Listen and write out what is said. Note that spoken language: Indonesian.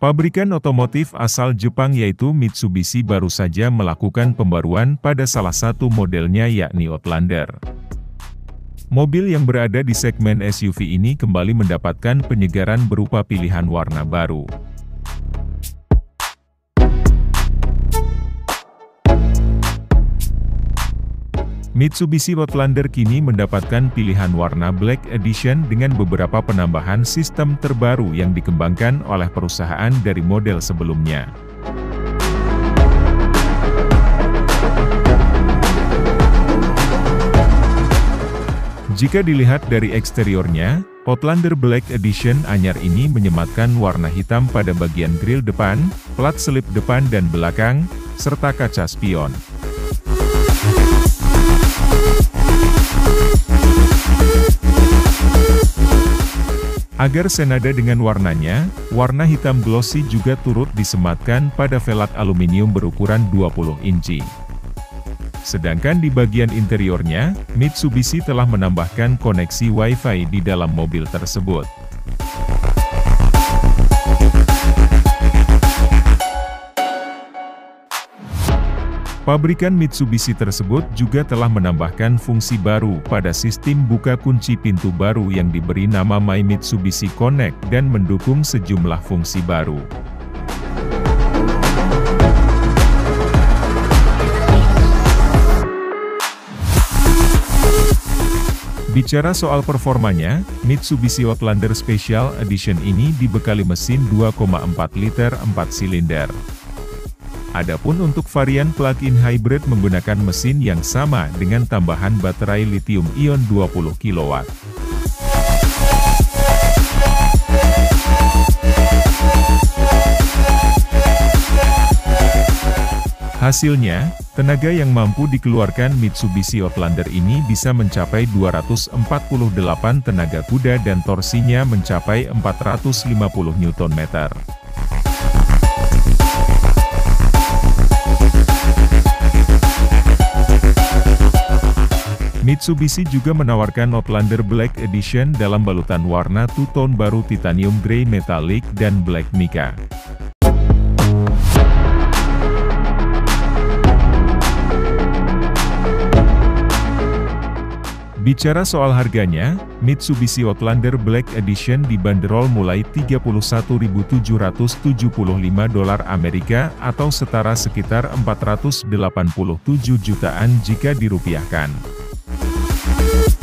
Pabrikan otomotif asal Jepang yaitu Mitsubishi baru saja melakukan pembaruan pada salah satu modelnya yakni Outlander. Mobil yang berada di segmen SUV ini kembali mendapatkan penyegaran berupa pilihan warna baru. Mitsubishi Outlander kini mendapatkan pilihan warna Black Edition dengan beberapa penambahan sistem terbaru yang dikembangkan oleh perusahaan dari model sebelumnya. Jika dilihat dari eksteriornya, Outlander Black Edition anyar ini menyematkan warna hitam pada bagian grill depan, plat selip depan dan belakang, serta kaca spion. Agar senada dengan warnanya, warna hitam glossy juga turut disematkan pada velg aluminium berukuran 20 inci. Sedangkan di bagian interiornya, Mitsubishi telah menambahkan koneksi Wi-Fi di dalam mobil tersebut. Pabrikan Mitsubishi tersebut juga telah menambahkan fungsi baru pada sistem buka kunci pintu baru yang diberi nama My Mitsubishi Connect dan mendukung sejumlah fungsi baru. Bicara soal performanya, Mitsubishi Outlander Special Edition ini dibekali mesin 2,4 liter 4 silinder. Adapun untuk varian plug-in hybrid menggunakan mesin yang sama dengan tambahan baterai lithium-ion 20 kW. Hasilnya, tenaga yang mampu dikeluarkan Mitsubishi Outlander ini bisa mencapai 248 tenaga kuda dan torsinya mencapai 450 Nm. Mitsubishi juga menawarkan Outlander Black Edition dalam balutan warna two-tone baru titanium grey metallic dan black mica. Bicara soal harganya, Mitsubishi Outlander Black Edition dibanderol mulai 31.775 dolar Amerika atau setara sekitar 487 jutaan jika dirupiahkan. you